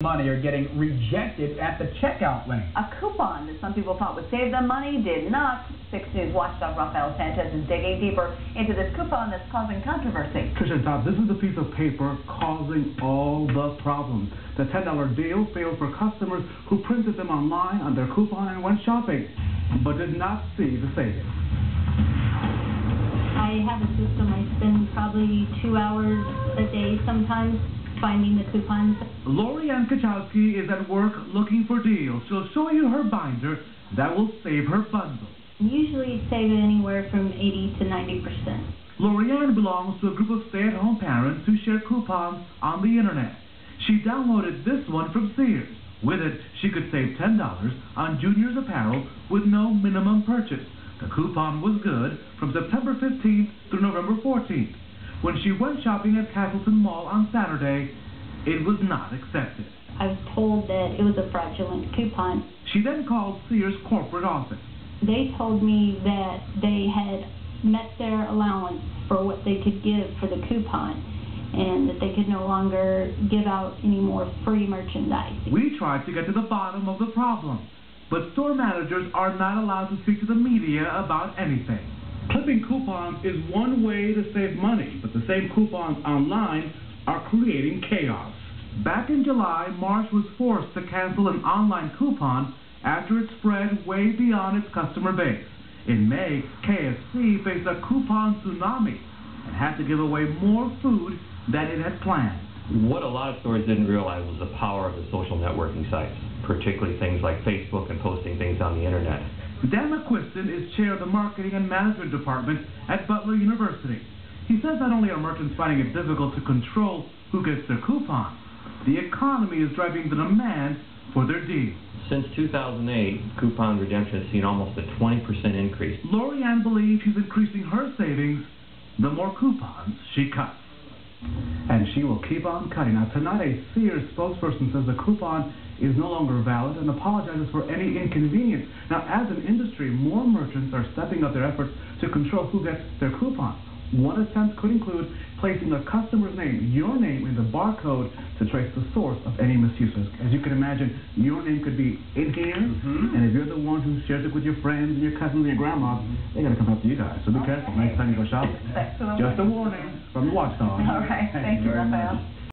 money are getting rejected at the checkout lane. A coupon that some people thought would save them money did not. 6 News watchdog Rafael Sanchez is digging deeper into this coupon that's causing controversy. Trisha Todd, this is the piece of paper causing all the problems. The $10 deal failed for customers who printed them online on their coupon and went shopping, but did not see the savings. I have a system. I spend probably two hours a day sometimes finding the coupons. Lori Ann Kocialski is at work looking for deals. She'll show you her binder that will save her bundle. Usually save anywhere from 80 to 90 percent. Lori Ann belongs to a group of stay-at-home parents who share coupons on the internet. She downloaded this one from Sears. With it, she could save $10 on Junior's apparel with no minimum purchase. The coupon was good from September 15th through November 14th. When she went shopping at Castleton Mall on Saturday, it was not accepted. I was told that it was a fraudulent coupon. She then called Sears' corporate office. They told me that they had met their allowance for what they could give for the coupon and that they could no longer give out any more free merchandise. We tried to get to the bottom of the problem, but store managers are not allowed to speak to the media about anything. Clipping coupons is one way to save money, but the same coupons online are creating chaos. Back in July, Marsh was forced to cancel an online coupon after it spread way beyond its customer base. In May, KFC faced a coupon tsunami and had to give away more food than it had planned. What a lot of stores didn't realize was the power of the social networking sites, particularly things like Facebook and posting things on the internet. Dan McQuiston is chair of the marketing and management department at Butler University. He says not only are merchants finding it difficult to control who gets their coupons, the economy is driving the demand for their deals. Since 2008, coupon redemption has seen almost a 20% increase. Lori Ann believes she's increasing her savings the more coupons she cuts. And she will keep on cutting. Now, tonight, a Sears spokesperson says the coupon is no longer valid and apologizes for any inconvenience. Now, as an industry, more merchants are stepping up their efforts to control who gets their coupons. One attempt could include placing a customer's name, your name, in the barcode to trace the source of any misuses. As you can imagine, your name could be in here, Mhm. and if you're the one who shares it with your friends and your cousins and your grandma, they're going to come after you guys. So be careful next time you go shopping. The Just a warning. from the watchdog. All right. Thank you, very much. Rafael.